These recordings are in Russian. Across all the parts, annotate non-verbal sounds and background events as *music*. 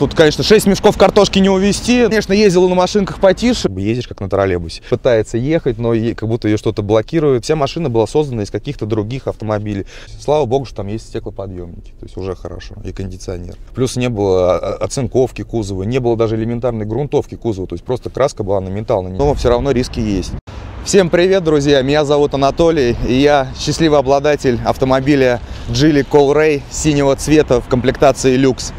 Тут, конечно, 6 мешков картошки не увезти. Конечно, ездил на машинках потише. Ездишь как на троллейбусе. Пытается ехать, но как будто ее что-то блокирует. Вся машина была создана из каких-то других автомобилей. Слава богу, что там есть стеклоподъемники. То есть уже хорошо. И кондиционер. Плюс не было оцинковки кузова, не было даже элементарной грунтовки кузова. То есть просто краска была на металл. Но все равно риски есть. Всем привет, друзья! Меня зовут Анатолий, и я счастливый обладатель автомобиля Geely Colray синего цвета в комплектации люкс.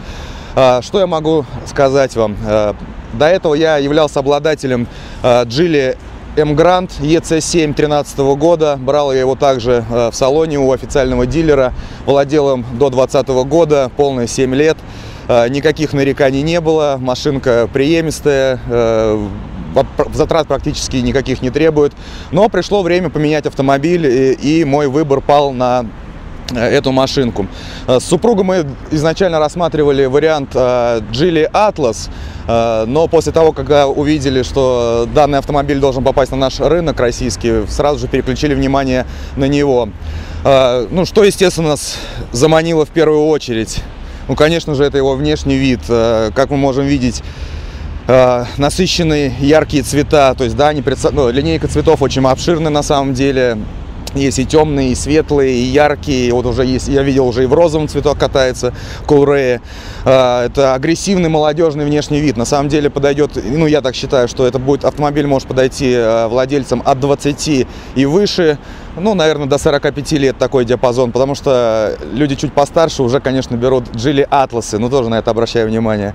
А, что я могу сказать вам? А, до этого я являлся обладателем Geely M Grand EC7 2013 года. Брал я его также а, в салоне у официального дилера. Владел им до 2020 года, полные 7 лет. Никаких нареканий не было. Машинка приемистая, затрат практически никаких не требует. Но пришло время поменять автомобиль, и, мой выбор пал на эту машинку. Э, с супругом мы изначально рассматривали вариант Geely Atlas, э, но после того, когда увидели, что данный автомобиль должен попасть на наш рынок российский, сразу же переключили внимание на него. Ну, что, естественно, нас заманило в первую очередь? Ну, конечно же, это его внешний вид. Как мы можем видеть, э, насыщенные яркие цвета. То есть, да, они предса... ну, линейка цветов очень обширная на самом деле. Есть и темные, и светлые, и яркие. Вот уже есть, я видел, уже и в розовом цветок катается Кулрея. Э, это агрессивный молодежный внешний вид. На самом деле подойдет, ну я так считаю, что это будет автомобиль может подойти э, владельцам от 20 и выше. Ну, наверное, до 45 лет такой диапазон, потому что люди чуть постарше уже, конечно, берут Джили Атласы, ну тоже на это обращаю внимание.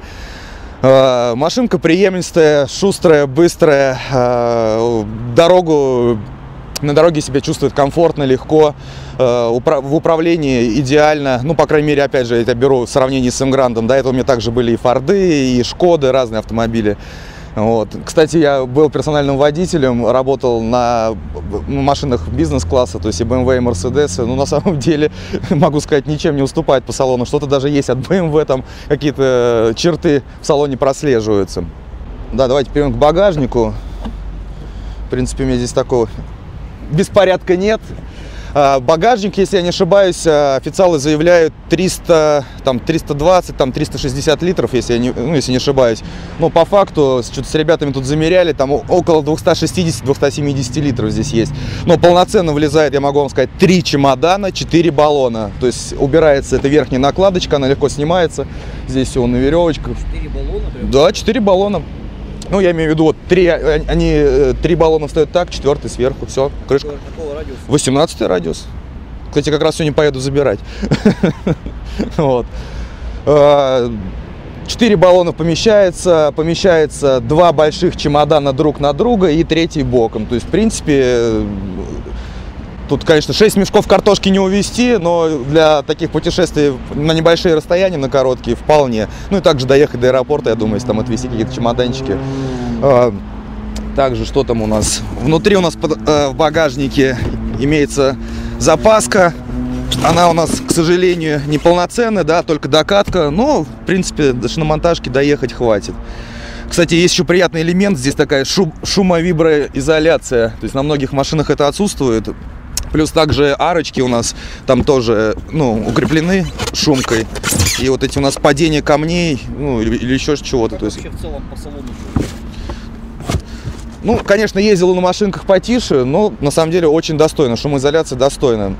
Э, машинка приемистая, шустрая, быстрая. Дорогу на дороге себя чувствует комфортно, легко. Э, в управлении идеально. Ну, по крайней мере, опять же, я беру в сравнении с Эмграндом. До этого у меня также были и Форды, и Шкоды, разные автомобили. Вот. Кстати, я был персональным водителем, работал на машинах бизнес-класса, то есть и BMW, и Mercedes. Но на самом *laughs* деле, могу сказать, ничем не уступает по салону. Что-то даже есть от BMW, там какие-то черты в салоне прослеживаются. Да, давайте перейдем к багажнику. В принципе, у меня здесь такого беспорядка нет. А, багажник, если я не ошибаюсь, а, официалы заявляют 300, там, 320, там, 360 литров, если я не, ну, если не ошибаюсь. Но по факту, что-то с ребятами тут замеряли, там около 260-270 литров здесь есть. Но полноценно влезает, я могу вам сказать, 3 чемодана, 4 баллона. То есть убирается эта верхняя накладочка, она легко снимается. Здесь все на веревочках. 4 баллона? Прям? Да, 4 баллона. Ну, я имею в виду, вот три, а, они, э, три баллона стоят так, четвертый сверху, все, крышка. Какого радиуса? 18 радиус. Кстати, как раз сегодня поеду забирать. *laughs* Вот. А, четыре баллона помещается, помещается два больших чемодана друг на друга и третий боком. То есть, в принципе, Тут, конечно, 6 мешков картошки не увезти, но для таких путешествий на небольшие расстояния, на короткие, вполне. Ну и также доехать до аэропорта, я думаю, если там отвезти какие-то чемоданчики. А, также что там у нас? Внутри у нас э, в багажнике имеется запаска. Она у нас, к сожалению, неполноценная, да, только докатка. Но, в принципе, до шиномонтажки доехать хватит. Кстати, есть еще приятный элемент. Здесь такая шум, шумовиброизоляция. То есть на многих машинах это отсутствует. Плюс также арочки у нас там тоже, ну, укреплены шумкой. И вот эти у нас падения камней, ну, или, или еще чего-то. То есть... в целом по салону ну, конечно, ездил на машинках потише, но на самом деле очень достойно. Шумоизоляция достойная.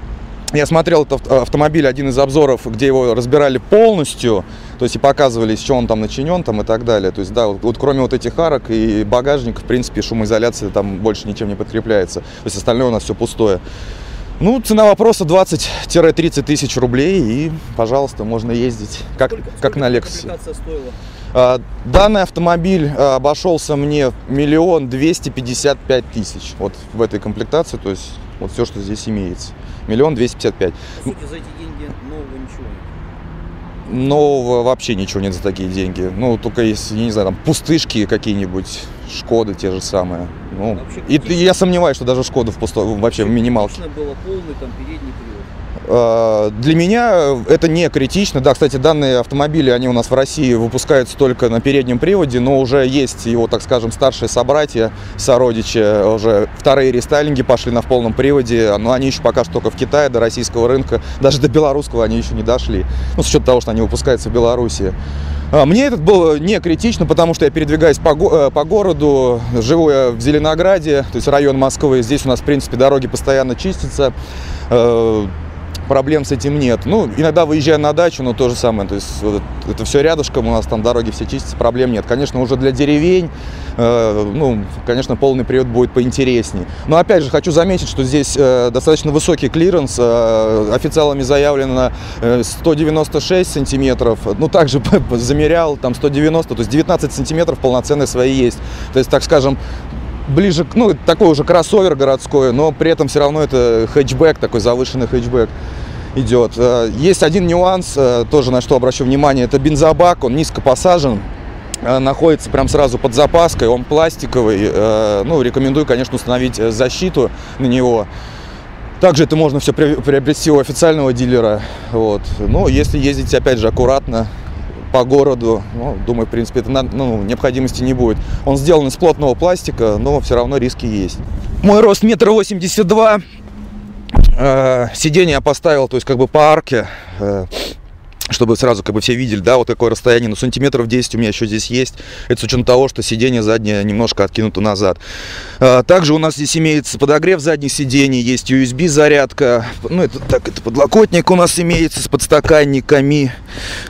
Я смотрел этот автомобиль, один из обзоров, где его разбирали полностью, то есть и показывали, с чего он там начинен там, и так далее. То есть, да, вот, вот кроме вот этих арок и багажника, в принципе, шумоизоляция там больше ничем не подкрепляется. То есть остальное у нас все пустое. Ну, цена вопроса 20-30 тысяч рублей, и, пожалуйста, можно ездить, как, сколько, как сколько на Lexus. А, данный автомобиль а, обошелся мне миллион двести пятьдесят пять тысяч вот в этой комплектации, то есть вот все, что здесь имеется. Миллион двести пятьдесят пять. По сути, за эти деньги нового ничего нет? Нового вообще ничего нет за такие деньги. Ну, только если, я не знаю, там пустышки какие-нибудь, Шкоды те же самые. Ну, и, и я сомневаюсь, что даже Шкода в пусто, вообще в минималке. было полный там передний привод. Э, для меня это не критично. Да, кстати, данные автомобили, они у нас в России выпускаются только на переднем приводе, но уже есть его, так скажем, старшие собратья, сородичи, уже вторые рестайлинги пошли на в полном приводе, но они еще пока что только в Китае, до российского рынка, даже до белорусского они еще не дошли, ну, с учетом того, что они выпускаются в Беларуси. А, мне этот был не критично, потому что я передвигаюсь по, э, по городу, живу я в Зеленограде, то есть район Москвы, здесь у нас, в принципе, дороги постоянно чистятся, э, проблем с этим нет. Ну, иногда выезжая на дачу, но то же самое. То есть вот, это все рядышком, у нас там дороги все чистятся, проблем нет. Конечно, уже для деревень, э, ну, конечно, полный привод будет поинтереснее. Но опять же, хочу заметить, что здесь э, достаточно высокий клиренс. Э, официалами заявлено 196 сантиметров. Ну, также *laughs* замерял, там 190, то есть 19 сантиметров полноценные свои есть. То есть, так скажем, ближе к, ну, такой уже кроссовер городской, но при этом все равно это хэтчбэк, такой завышенный хэтчбэк идет. Э, есть один нюанс, э, тоже на что обращу внимание, это бензобак, он низко посажен, э, находится прям сразу под запаской, он пластиковый, ну, рекомендую, конечно, установить защиту на него. Также это можно все приобрести у официального дилера, вот. Но если ездить, опять же, аккуратно, по городу. Ну, думаю, в принципе, это ну, необходимости не будет. Он сделан из плотного пластика, но все равно риски есть. Мой рост метр восемьдесят два. Э, сиденье я поставил, то есть как бы по арке. Чтобы сразу как бы все видели, да, вот такое расстояние, ну, сантиметров 10 у меня еще здесь есть. Это с учетом того, что сиденье заднее немножко откинуто назад. А, также у нас здесь имеется подогрев задних сидений, есть USB зарядка. Ну, это так, это подлокотник у нас имеется с подстаканниками.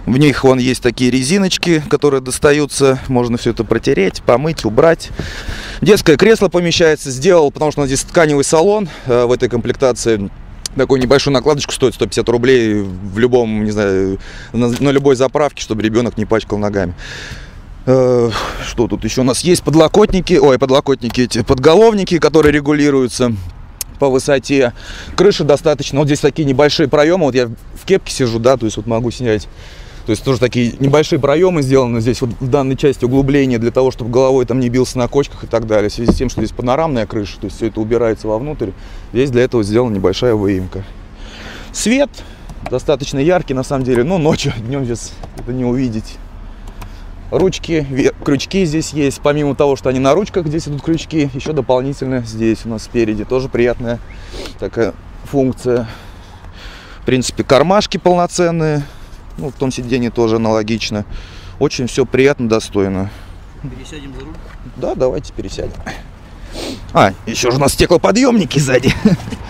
В них вон есть такие резиночки, которые достаются. Можно все это протереть, помыть, убрать. Детское кресло помещается, сделал, потому что у нас здесь тканевый салон э, в этой комплектации такую небольшую накладочку стоит 150 рублей в любом, не знаю, на, на любой заправке, чтобы ребенок не пачкал ногами. Э, что тут еще у нас есть? Подлокотники, ой, подлокотники эти, подголовники, которые регулируются по высоте. Крыша достаточно, вот здесь такие небольшие проемы, вот я в кепке сижу, да, то есть вот могу снять то есть тоже такие небольшие проемы сделаны здесь вот в данной части углубления для того, чтобы головой там не бился на кочках и так далее. В связи с тем, что здесь панорамная крыша, то есть все это убирается вовнутрь. Здесь для этого сделана небольшая выемка. Свет достаточно яркий на самом деле, но ночью, *laughs* днем здесь это не увидеть. Ручки, крючки здесь есть. Помимо того, что они на ручках, здесь идут крючки, еще дополнительно здесь у нас спереди тоже приятная такая функция. В принципе, кармашки полноценные. Ну, в том сиденье тоже аналогично. Очень все приятно, достойно. Пересядем за руль? Да, давайте пересядем. А, еще же у нас стеклоподъемники сзади,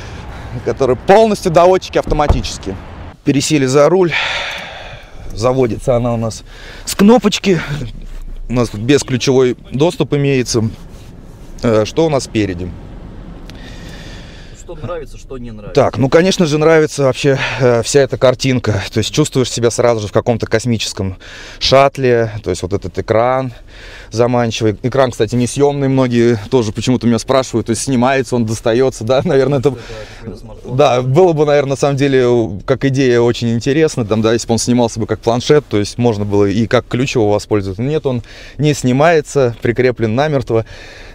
*laughs* которые полностью доводчики автоматические. Пересели за руль. Заводится она у нас с кнопочки. У нас тут бесключевой доступ имеется. Э, что у нас спереди? Что нравится, что не нравится. Так, ну, конечно же, нравится вообще э, вся эта картинка. То есть чувствуешь себя сразу же в каком-то космическом шаттле. То есть вот этот экран заманчивый. Экран, кстати, несъемный. Многие тоже почему-то меня спрашивают. То есть снимается, он достается, да, *laughs* наверное, это... Да, было бы, наверное, на самом деле, как идея очень интересно. Там, да, если бы он снимался бы как планшет, то есть можно было и как ключ его воспользоваться. Нет, он не снимается, прикреплен намертво.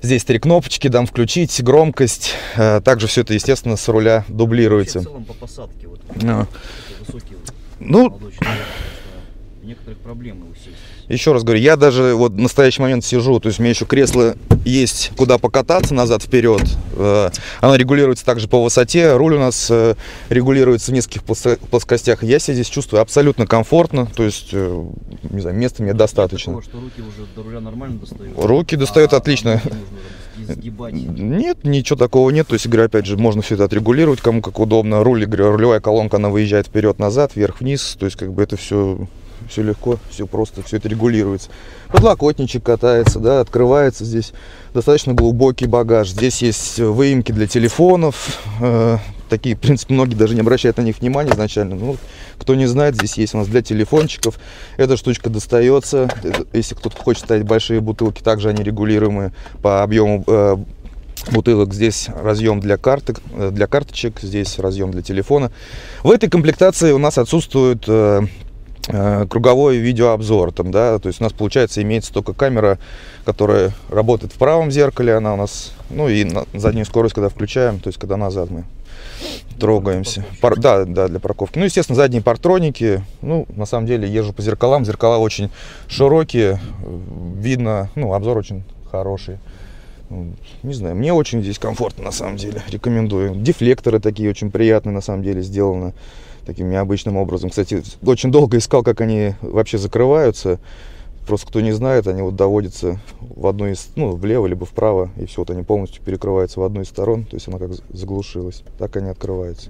Здесь три кнопочки, дам включить, громкость. Э, также все это, естественно, с руля дублируется. в целом по посадке, вот, а. высокие, ну, некоторых проблем его сесть. Еще раз говорю, я даже вот в настоящий момент сижу, то есть у меня еще кресло есть, куда покататься назад-вперед. Э, оно регулируется также по высоте, руль у нас э, регулируется в нескольких плоскостях. Я себя здесь чувствую абсолютно комфортно, то есть, э, не знаю, места мне достаточно. Такого, что руки уже до руля нормально достают? Руки достают а, отлично. Изгибать. Нет, ничего такого нет. То есть, говорю, опять же, можно все это отрегулировать, кому как удобно. Руль, рулевая колонка, она выезжает вперед-назад, вверх-вниз. То есть, как бы это все все легко, все просто, все это регулируется. Подлокотничек катается, да, открывается здесь достаточно глубокий багаж. Здесь есть выемки для телефонов, э, такие, *laughs* в принципе, многие даже не обращают на них внимания изначально. Ну, кто не знает, здесь есть у нас для телефончиков. Эта штучка достается. Если кто-то хочет ставить большие бутылки, также они регулируемые по объему э, бутылок. Здесь разъем для, карток, э, для карточек, здесь разъем для телефона. В этой комплектации у нас отсутствует э, э, круговой видеообзор там, да, то есть у нас получается имеется только камера, которая работает в правом зеркале, она у нас, ну и на заднюю скорость, когда включаем, то есть когда назад мы трогаемся. Пар, да, да, для парковки. Ну, естественно, задние партроники. Ну, на самом деле, езжу по зеркалам. Зеркала очень широкие. Видно, ну, обзор очень хороший. Ну, не знаю, мне очень здесь комфортно, на самом деле. Рекомендую. Дефлекторы такие очень приятные, на самом деле, сделаны таким необычным образом. Кстати, очень долго искал, как они вообще закрываются. Просто кто не знает, они вот доводятся в одну из, ну, влево либо вправо, и все, вот они полностью перекрываются в одну из сторон, то есть она как заглушилась, так они открываются.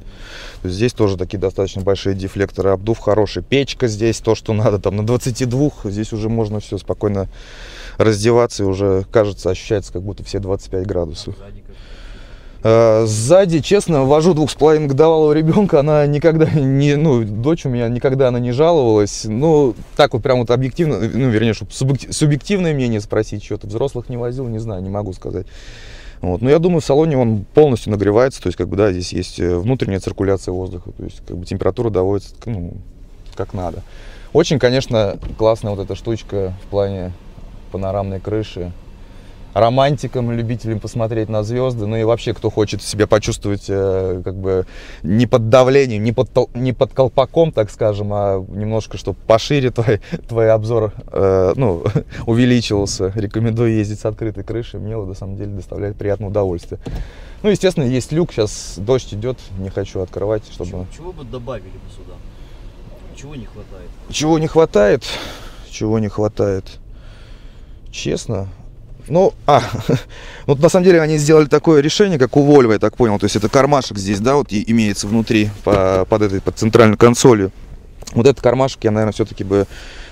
То есть здесь тоже такие достаточно большие дефлекторы, обдув хороший, печка здесь, то, что надо, там на 22, здесь уже можно все спокойно раздеваться, и уже, кажется, ощущается, как будто все 25 градусов. Э, сзади, честно, вожу двух с половиной годовалого ребенка, она никогда не, ну, дочь у меня никогда она не жаловалась. Ну, так вот прям вот объективно, ну, вернее, чтобы субъективное мнение спросить, что-то взрослых не возил, не знаю, не могу сказать. Вот. Но я думаю, в салоне он полностью нагревается, то есть, как бы, да, здесь есть э, внутренняя циркуляция воздуха, то есть, как бы, температура доводится, ну, как надо. Очень, конечно, классная вот эта штучка в плане панорамной крыши, романтикам, любителям посмотреть на звезды, ну и вообще, кто хочет себя почувствовать э, как бы не под давлением, не под, не под колпаком, так скажем, а немножко, чтобы пошире твой, *laughs* твой обзор э, ну, *laughs* увеличивался. Рекомендую ездить с открытой крышей, мне на самом деле доставляет приятное удовольствие. Ну, естественно, есть люк, сейчас дождь идет, не хочу открывать, чтобы... Чего, чего бы добавили бы сюда? Чего не хватает? Чего не хватает? Чего не хватает? Честно, ну, а, *laughs* вот на самом деле они сделали такое решение, как у Volvo, я так понял. То есть это кармашек здесь, да, вот и имеется внутри, по, под этой, под центральной консолью. Вот этот кармашек я, наверное, все-таки бы,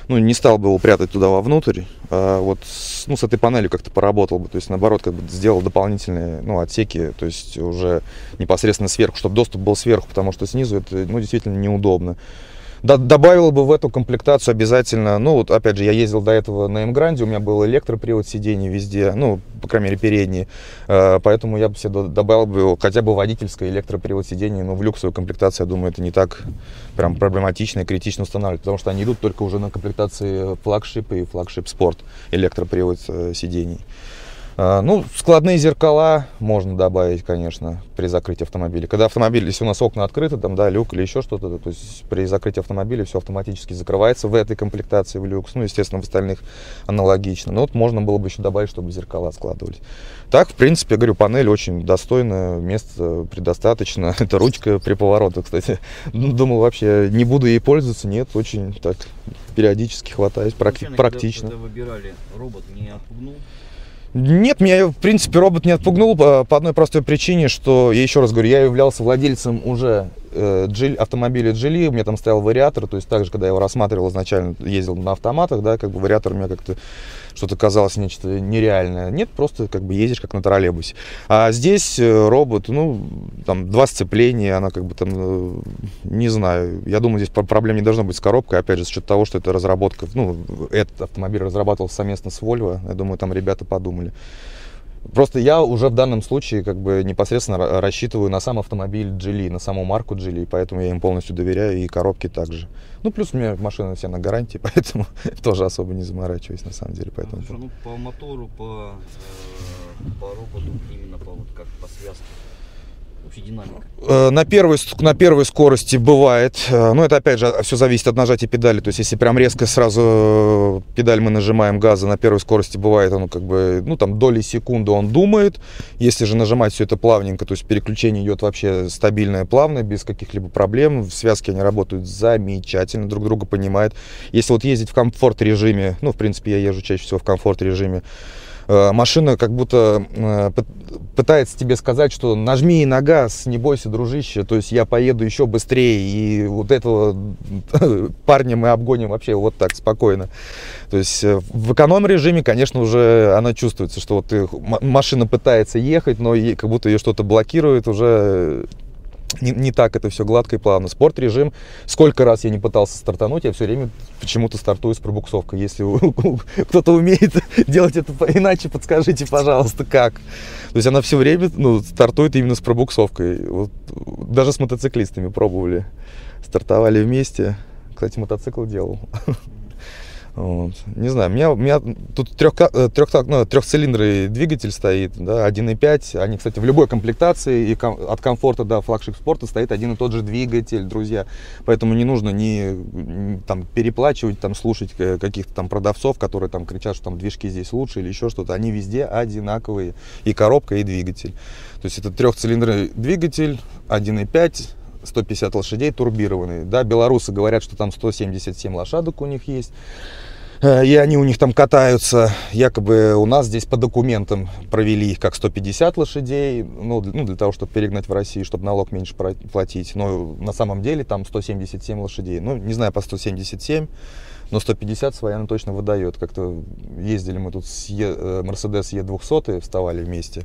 ну, не стал бы его прятать туда вовнутрь. А вот, с, ну, с этой панелью как-то поработал бы. То есть, наоборот, как бы сделал дополнительные, ну, отсеки, то есть уже непосредственно сверху, чтобы доступ был сверху, потому что снизу это, ну, действительно неудобно добавил бы в эту комплектацию обязательно, ну вот опять же, я ездил до этого на М-Гранде, у меня был электропривод сидений везде, ну, по крайней мере, передние, э, поэтому я бы себе добавил бы хотя бы водительское электропривод сидений, но в люксовую комплектацию, я думаю, это не так прям проблематично и критично устанавливать, потому что они идут только уже на комплектации флагшип и флагшип спорт электропривод э, сидений. А, ну, складные зеркала можно добавить, конечно, при закрытии автомобиля. Когда автомобиль, если у нас окна открыты, там, да, люк или еще что-то, то есть при закрытии автомобиля все автоматически закрывается в этой комплектации в люкс. Ну, естественно, в остальных аналогично. Но вот можно было бы еще добавить, чтобы зеркала складывались. Так, в принципе, я говорю, панель очень достойная, места предостаточно. *laughs* Это ручка при поворотах, кстати. Ну, думал, вообще не буду ей пользоваться. Нет, очень так периодически хватаюсь, практи- практично. Когда выбирали, робот не отпугнул? Нет, меня, в принципе, робот не отпугнул по, по одной простой причине, что, я еще раз говорю, я являлся владельцем уже э, автомобиля Джили, у меня там стоял вариатор, то есть также, когда я его рассматривал изначально, ездил на автоматах, да, как бы вариатор у меня как-то что-то казалось нечто нереальное. Нет, просто как бы ездишь как на троллейбусе. А здесь э, робот, ну, там два сцепления, она как бы там, э, не знаю, я думаю, здесь проблем не должно быть с коробкой, опять же, за счет того, что это разработка, ну, этот автомобиль разрабатывался совместно с Volvo, я думаю, там ребята подумали. Просто я уже в данном случае как бы непосредственно рассчитываю на сам автомобиль Geely, на саму марку Geely, поэтому я им полностью доверяю и коробки также. Ну, плюс у меня машина вся на гарантии, *laughs* поэтому тоже особо не заморачиваюсь на самом деле. Поэтому... Ну, по мотору, по, э, по роботу, именно по, вот, как по связке вообще динамика? Э, на первой, на первой скорости бывает. Э, но это опять же все зависит от нажатия педали. То есть если прям резко сразу педаль мы нажимаем газа, на первой скорости бывает оно как бы, ну там доли секунды он думает. Если же нажимать все это плавненько, то есть переключение идет вообще стабильное, плавное, без каких-либо проблем. В связке они работают замечательно, друг друга понимают. Если вот ездить в комфорт режиме, ну в принципе я езжу чаще всего в комфорт режиме, Э, машина как будто э, пытается тебе сказать, что нажми на газ, не бойся, дружище, то есть я поеду еще быстрее, и вот этого *laughs* парня мы обгоним вообще вот так спокойно. То есть э, в эконом-режиме, конечно, уже она чувствуется, что вот машина пытается ехать, но как будто ее что-то блокирует, уже не, не так это все гладко и плавно. Спорт режим, сколько раз я не пытался стартануть, я все время почему-то стартую с пробуксовкой. Если кто-то умеет *laughs* делать это иначе, подскажите, пожалуйста, как. То есть она все время ну, стартует именно с пробуксовкой. Вот, даже с мотоциклистами пробовали. Стартовали вместе. кстати, мотоцикл делал. *laughs* Вот. Не знаю, у меня, у меня тут трех, трех, ну, трехцилиндрный двигатель стоит, да, 1.5. Они, кстати, в любой комплектации и ком, от комфорта до флагшип спорта стоит один и тот же двигатель, друзья. Поэтому не нужно ни, ни там, переплачивать, там, слушать каких-то там продавцов, которые там кричат, что там движки здесь лучше или еще что-то. Они везде одинаковые. И коробка, и двигатель. То есть это трехцилиндрный двигатель, 1.5 150 лошадей турбированные. Да, белорусы говорят, что там 177 лошадок у них есть. Э, и они у них там катаются. Якобы у нас здесь по документам провели их как 150 лошадей. Ну, ну для того, чтобы перегнать в Россию, чтобы налог меньше платить. Но на самом деле там 177 лошадей. Ну, не знаю по 177. Но 150 своя точно выдает. Как-то ездили мы тут с е, э, Mercedes E200, вставали вместе.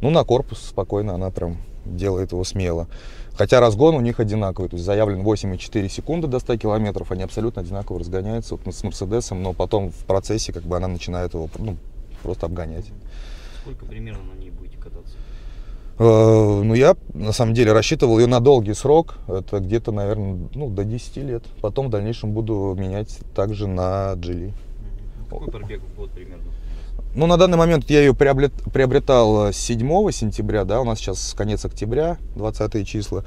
Ну, на корпус спокойно она прям делает его смело. Хотя разгон у них одинаковый, то есть заявлен 8,4 секунды до 100 километров, они абсолютно одинаково разгоняются вот с Мерседесом, но потом в процессе как бы она начинает его ну, просто обгонять. Сколько примерно на ней будете кататься? Э, ну, я на самом деле рассчитывал ее на долгий срок, это где-то, наверное, ну, до 10 лет. Потом в дальнейшем буду менять также на Джили. Какой пробег в год примерно? Ну, на данный момент я ее приобрет, приобретал 7 сентября, да, у нас сейчас конец октября, 20 числа.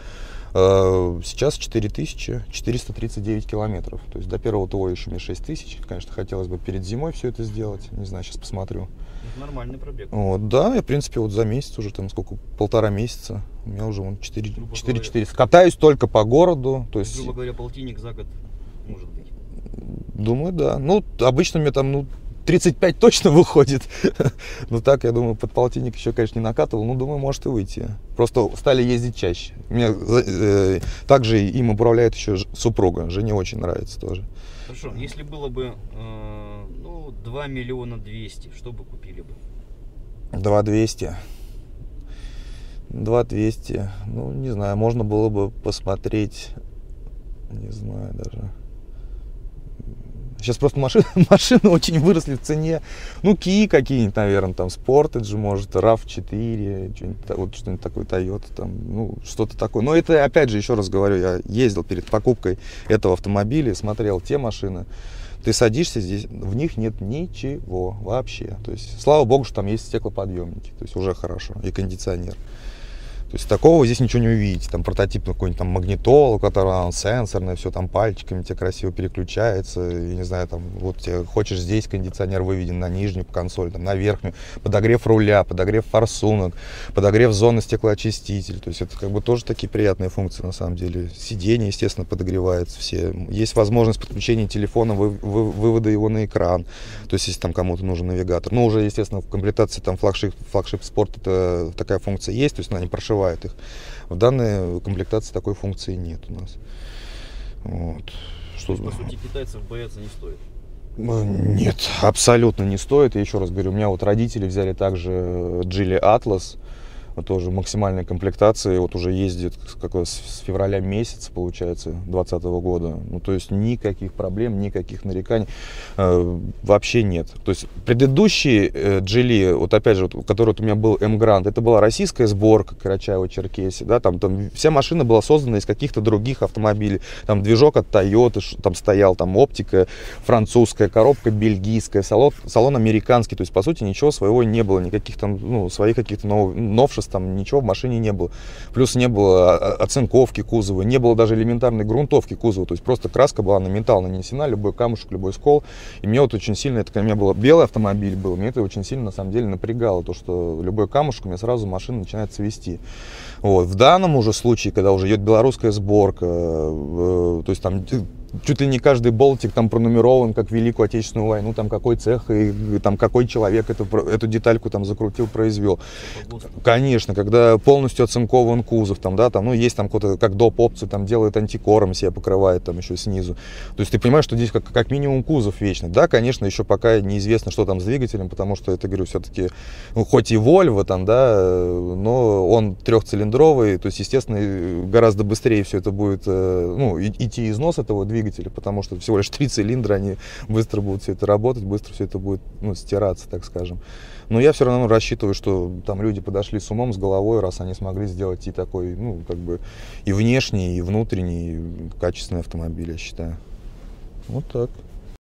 Э, сейчас 4439 километров. То есть до первого ТО еще мне 6000. Конечно, хотелось бы перед зимой все это сделать. Не знаю, сейчас посмотрю. Нормальный пробег. Вот, да, я, в принципе, вот за месяц уже, там, сколько, полтора месяца. У меня уже вон 4, 4 400. Катаюсь только по городу. То есть, грубо говоря, полтинник за год может быть. Думаю, да. Ну, обычно мне там, ну, 35 точно выходит. *laughs* ну так, я думаю, под полтинник еще, конечно, не накатывал, но думаю, может и выйти. Просто стали ездить чаще. Мне э, также им управляет еще супруга. Жене очень нравится тоже. Хорошо, если было бы э, ну, 2 миллиона 200, что бы купили бы? 2 200. 2 200. Ну, не знаю, можно было бы посмотреть, не знаю даже. Сейчас просто машины, *laughs* машины очень выросли в цене. Ну, Ки какие-нибудь, наверное, там, Sportage, может, RAV4, что-нибудь, вот что-нибудь такое, Toyota, там, ну, что-то такое. Но это, опять же, еще раз говорю, я ездил перед покупкой этого автомобиля, смотрел те машины. Ты садишься здесь, в них нет ничего вообще. То есть, слава богу, что там есть стеклоподъемники. То есть, уже хорошо. И кондиционер. То есть такого здесь ничего не увидите. Там прототип какой-нибудь там магнитол, который он сенсорный, все там пальчиками тебе красиво переключается. Я не знаю, там вот тебе хочешь здесь кондиционер выведен на нижнюю консоль, там на верхнюю, подогрев руля, подогрев форсунок, подогрев зоны стеклоочиститель. То есть это как бы тоже такие приятные функции на самом деле. Сиденье, естественно, подогревается все. Есть возможность подключения телефона, вы, вы, вывода его на экран. То есть если там кому-то нужен навигатор. Ну уже, естественно, в комплектации там флагшип, флагшип спорт это такая функция есть, то есть она не прошивает закрывает их. В данной комплектации такой функции нет у нас. Вот. Что... Есть, по сути, китайцев бояться не стоит. Нет, абсолютно не стоит. Я еще раз говорю, у меня вот родители взяли также Geely Atlas тоже максимальной комплектации, вот уже ездит как с февраля месяца, получается, 2020 года. Ну, то есть никаких проблем, никаких нареканий э, вообще нет. То есть предыдущие э, вот опять же, вот, который вот у меня был M-Grand, это была российская сборка Карачаева-Черкесии, да, там, там вся машина была создана из каких-то других автомобилей. Там движок от Toyota, там стоял, там оптика французская, коробка бельгийская, салон, салон американский, то есть, по сути, ничего своего не было, никаких там, ну, своих каких-то нов, новшеств Lexus, там ничего в машине не было. Плюс не было оцинковки кузова, не было даже элементарной грунтовки кузова. То есть просто краска была на металл нанесена, любой камушек, любой скол. И мне вот очень сильно, это когда у меня был белый автомобиль был, мне это очень сильно на самом деле напрягало, то что любой камушек у меня сразу машина начинает свести. Вот. В данном уже случае, когда уже идет белорусская сборка, э, то есть там чуть ли не каждый болтик там пронумерован, как Великую Отечественную войну, там какой цех и, и там какой человек эту, эту детальку там закрутил, произвел. Конечно, когда полностью оцинкован кузов, там, да, там, ну, есть там какой-то, как доп. опции, там делает антикором себе покрывает там еще снизу. То есть ты понимаешь, что здесь как, как минимум кузов вечный. Да, конечно, еще пока неизвестно, что там с двигателем, потому что это, говорю, все-таки, ну, хоть и Volvo там, да, но он трехцилиндровый, то есть, естественно, гораздо быстрее все это будет, э, ну, идти износ этого двигателя, двигателя, потому что всего лишь три цилиндра, они быстро будут все это работать, быстро все это будет ну, стираться, так скажем. Но я все равно рассчитываю, что там люди подошли с умом, с головой, раз они смогли сделать и такой, ну, как бы, и внешний, и внутренний, качественный автомобиль, я считаю. Вот так.